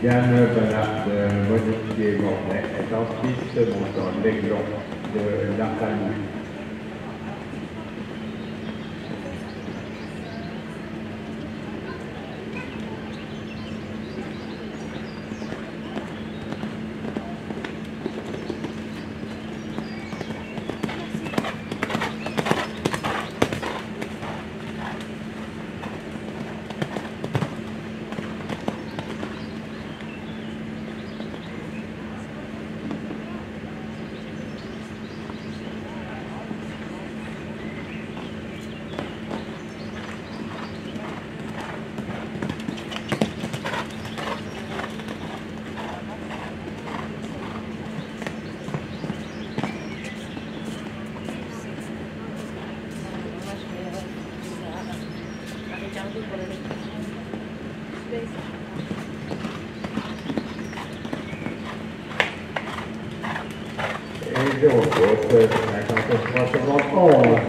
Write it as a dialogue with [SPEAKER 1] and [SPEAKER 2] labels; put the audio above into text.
[SPEAKER 1] Diane Bernard de Monique est en fils montant l'aiglon de la. 以上、合計、対戦としまして、